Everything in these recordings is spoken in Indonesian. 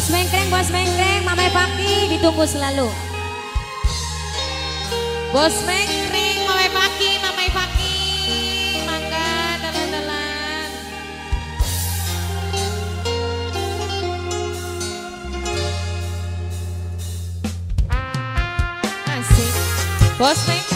Bos Mengkreng, Bos Mengkreng, Mama Paki ditunggu selalu. Bos Mengkreng, Mama Paki, Mama Paki, mangga dalan-dalan. Asik. Bos Mengkreng,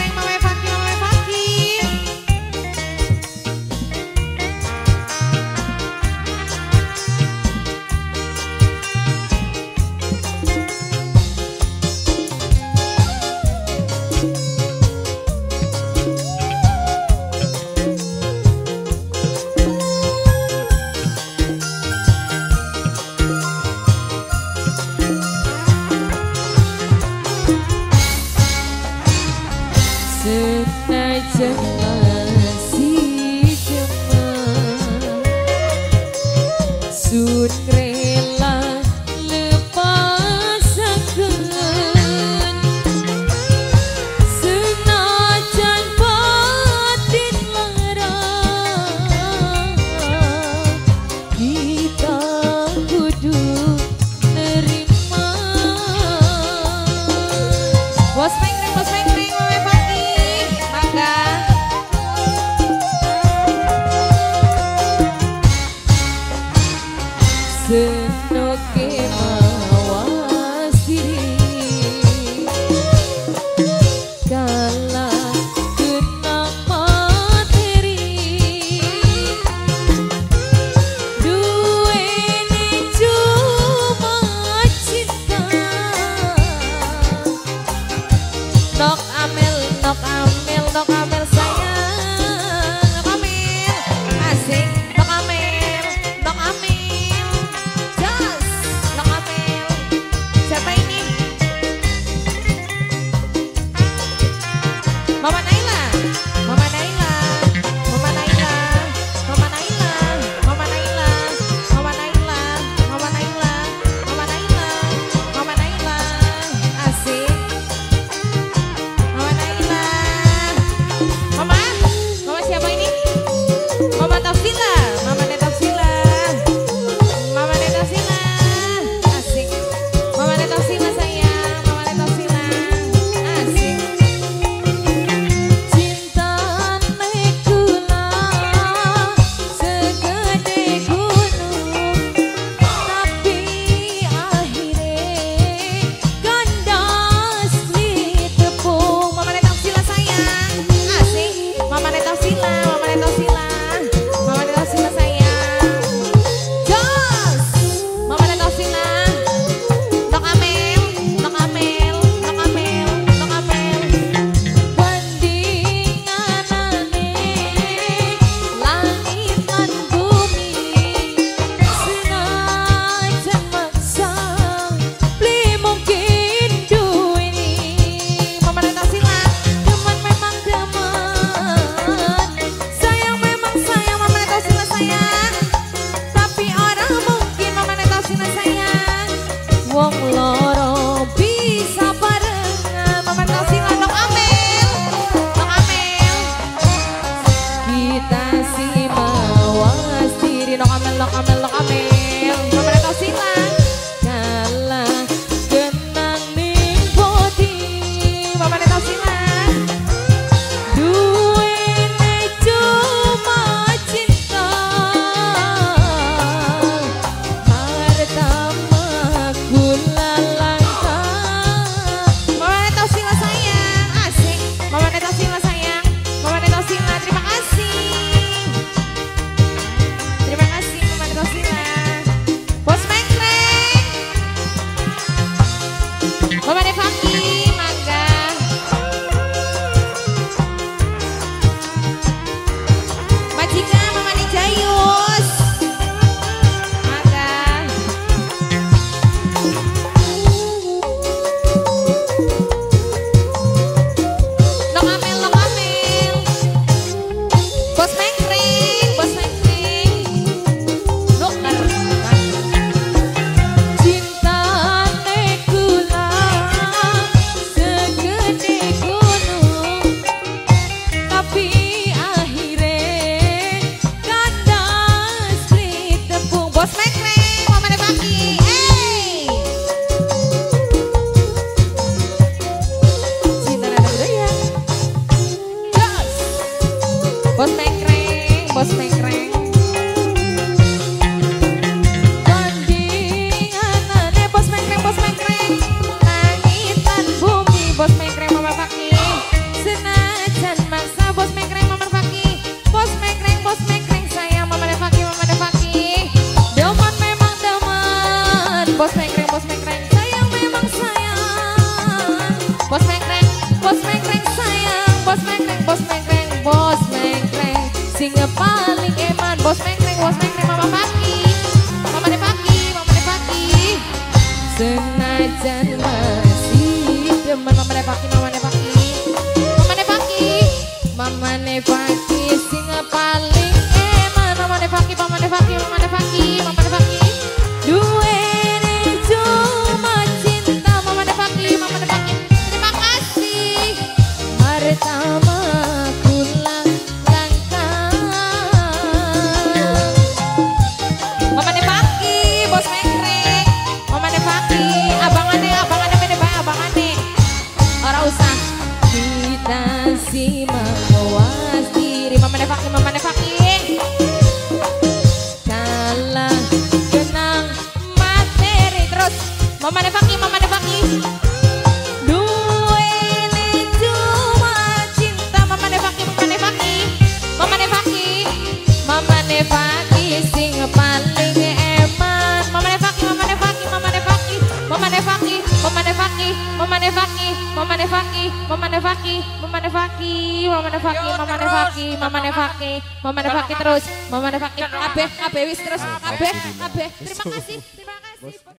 Sun No give up. I'm in love. sing paling eman. Bos meng meng bos meng cima. faki, mamane mau mamane Fakih, mamane faki, mamane mau mamane Fakih, mamane faki, mamane faki, mamane Fakih terus, mamane Fakih, abe, abe wis terus Abeh, Abeh, Terima kasih, terima kasih.